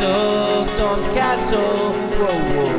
castle, storm's castle. Whoa, whoa.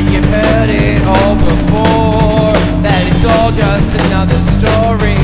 and you've heard it all before That it's all just another story.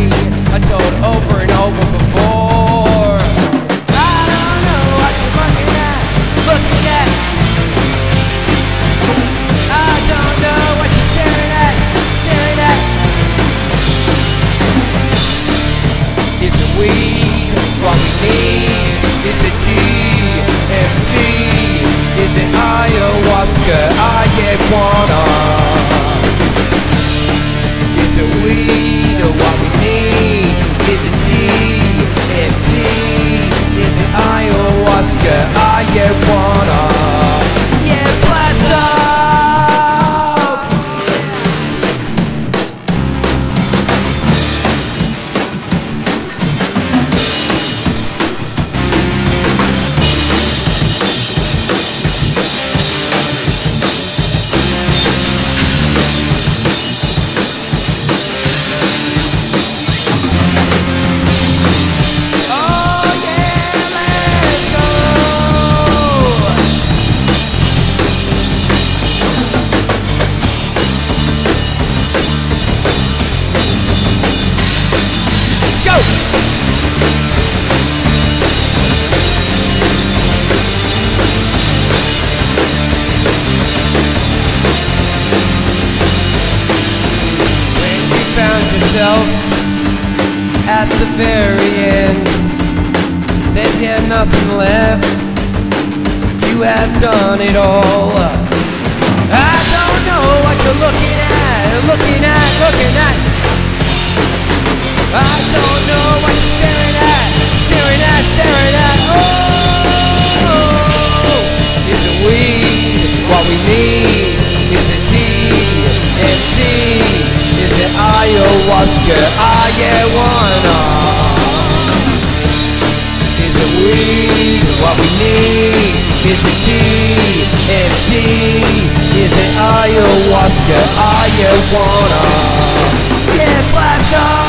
Have done it all. I don't know what you're looking at, looking at, looking at. I don't know what you're staring at, staring at, staring at. Oh, is it weed? What we need is it DMT? Is it ayahuasca? Ayahuasca? Is it What we need is it DMT? Is it ayahuasca? Ayahuasca? Yeah, blast!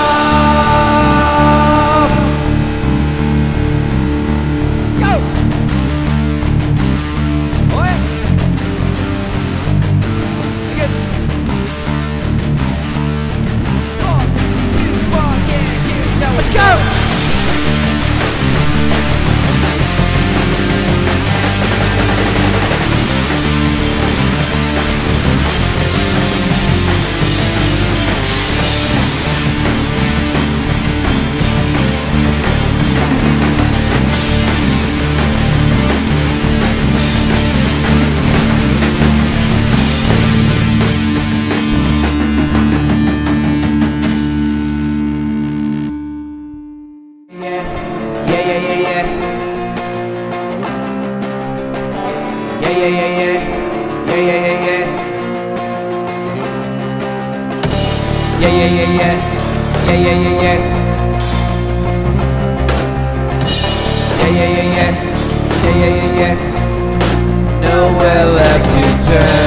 Yeah, yeah, yeah, yeah. Yeah, yeah, yeah, yeah. Nowhere left to turn.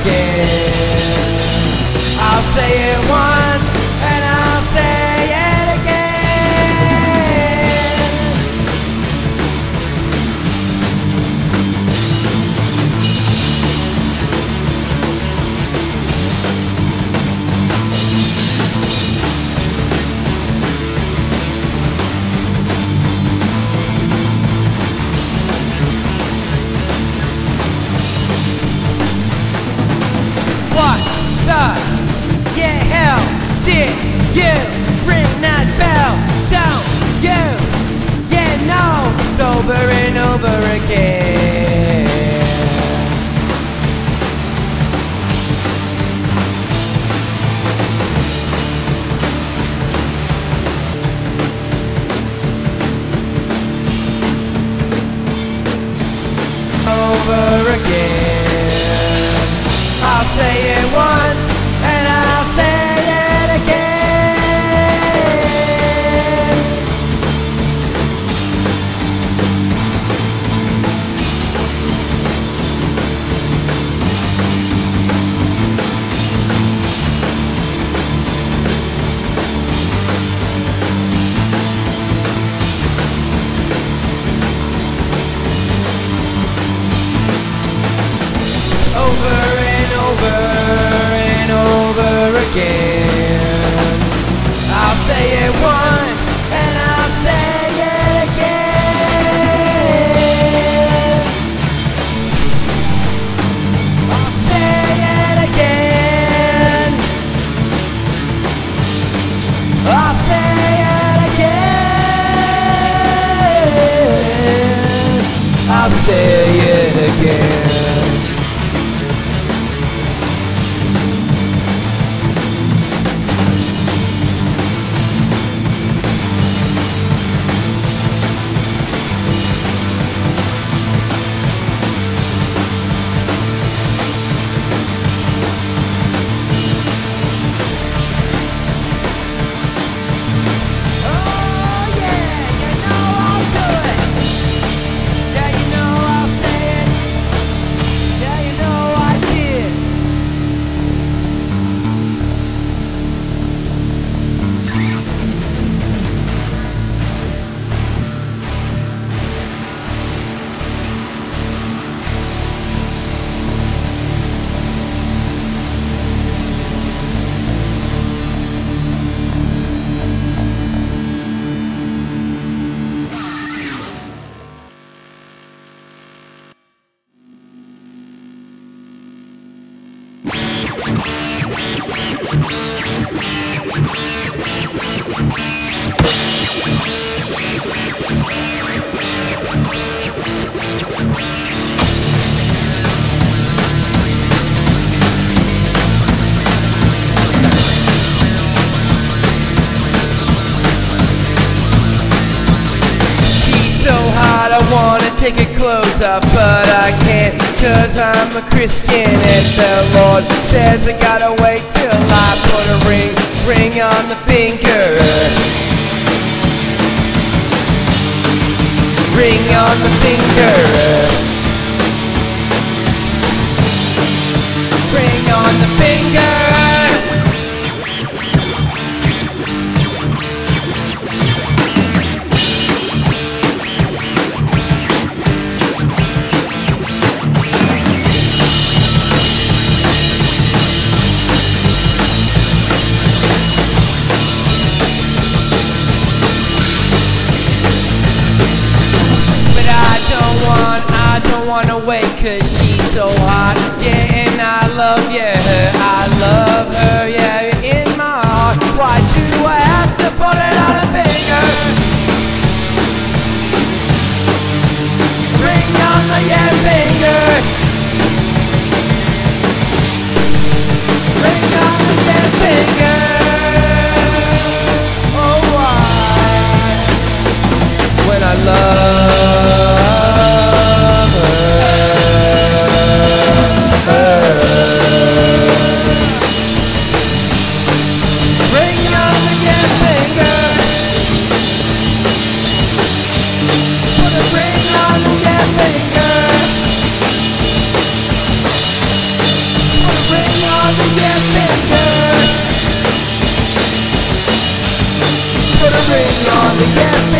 again. I'll say it once. I don't wanna take your clothes off, but I can't Cause I'm a Christian and the Lord says I gotta wait till I put a ring, ring on the finger. Ring on the finger. Ring on the finger. could On the end.